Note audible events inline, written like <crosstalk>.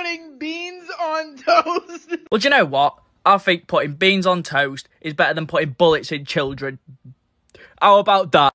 putting beans on <laughs> toast. Well, do you know what? I think putting beans on toast is better than putting bullets in children. How about that?